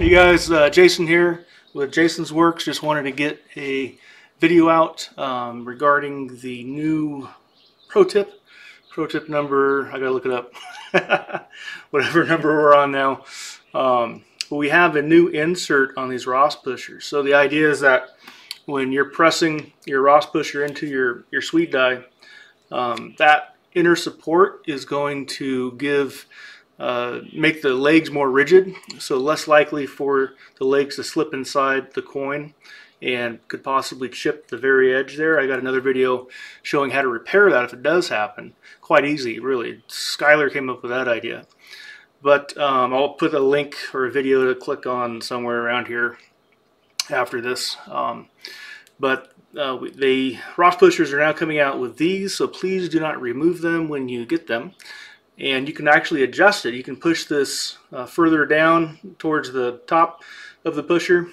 Hey guys, uh, Jason here with Jason's Works. Just wanted to get a video out um, regarding the new pro tip. Pro tip number, I gotta look it up. Whatever number we're on now. Um, we have a new insert on these Ross pushers. So the idea is that when you're pressing your Ross pusher into your, your Swedish die, um, that inner support is going to give uh, make the legs more rigid, so less likely for the legs to slip inside the coin and could possibly chip the very edge there. I got another video showing how to repair that if it does happen. Quite easy, really. Skylar came up with that idea. But um, I'll put a link or a video to click on somewhere around here after this. Um, but uh, the Ross pushers are now coming out with these, so please do not remove them when you get them and you can actually adjust it. You can push this uh, further down towards the top of the pusher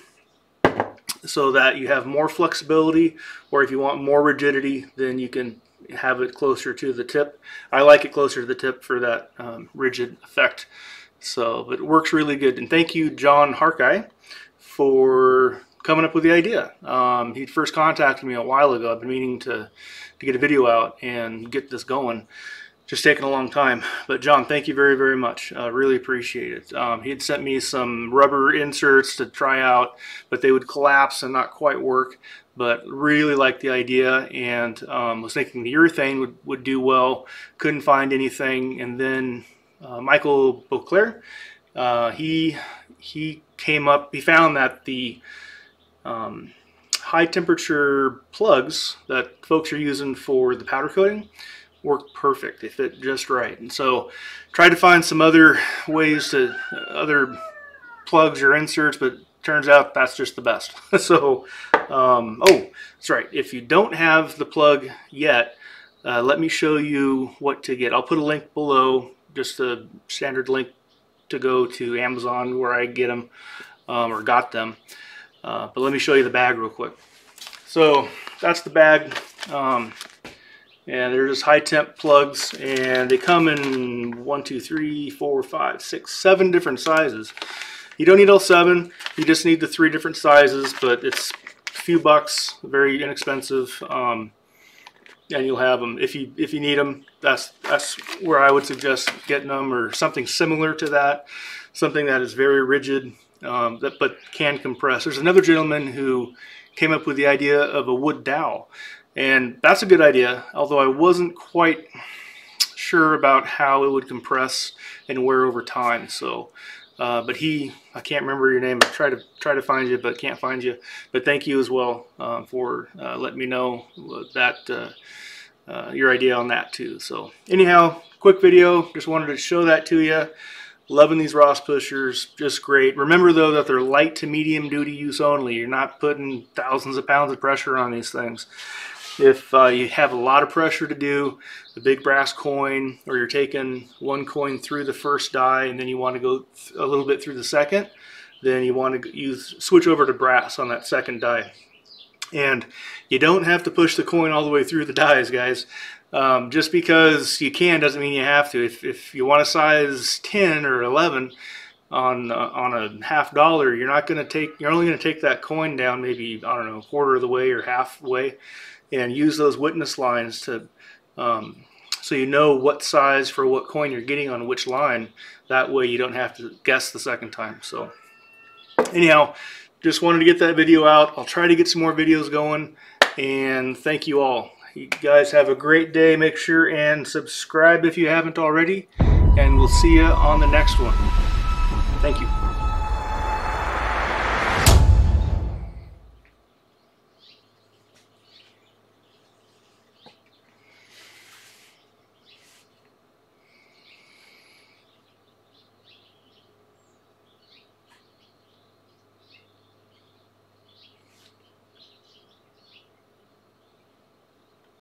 so that you have more flexibility or if you want more rigidity then you can have it closer to the tip. I like it closer to the tip for that um, rigid effect. So, but it works really good. And thank you, John Harkai, for coming up with the idea. Um, he first contacted me a while ago. I've been meaning to, to get a video out and get this going just taking a long time. But John, thank you very, very much. Uh, really appreciate it. Um, he had sent me some rubber inserts to try out, but they would collapse and not quite work. But really liked the idea and um, was thinking the urethane would, would do well. Couldn't find anything. And then uh, Michael Beaclaire, uh, he, he came up, he found that the um, high temperature plugs that folks are using for the powder coating worked perfect. They fit just right. And so tried to find some other ways to, other plugs or inserts, but turns out that's just the best. so, um, oh, that's right. If you don't have the plug yet, uh, let me show you what to get. I'll put a link below, just a standard link to go to Amazon where I get them um, or got them. Uh, but let me show you the bag real quick. So that's the bag. Um, and they're just high temp plugs and they come in one, two, three, four, five, six, seven different sizes. You don't need all seven, you just need the three different sizes, but it's a few bucks, very inexpensive. Um, and you'll have them if you if you need them. That's that's where I would suggest getting them or something similar to that, something that is very rigid um, that but can compress. There's another gentleman who came up with the idea of a wood dowel. And that's a good idea, although I wasn't quite sure about how it would compress and wear over time. So, uh, but he, I can't remember your name. I try to try to find you, but can't find you. But thank you as well uh, for uh, letting me know that uh, uh, your idea on that too. So anyhow, quick video. Just wanted to show that to you. Loving these Ross pushers, just great. Remember though that they're light to medium duty use only. You're not putting thousands of pounds of pressure on these things. If uh, you have a lot of pressure to do, the big brass coin, or you're taking one coin through the first die and then you want to go a little bit through the second, then you want to use switch over to brass on that second die. And you don't have to push the coin all the way through the dies, guys. Um, just because you can doesn't mean you have to. If, if you want a size 10 or 11 on uh, on a half dollar, you're not going to take. You're only going to take that coin down maybe I don't know quarter of the way or half way and use those witness lines to um, so you know what size for what coin you're getting on which line. That way you don't have to guess the second time. So anyhow, just wanted to get that video out. I'll try to get some more videos going and thank you all. You guys have a great day. Make sure and subscribe if you haven't already and we'll see you on the next one. Thank you.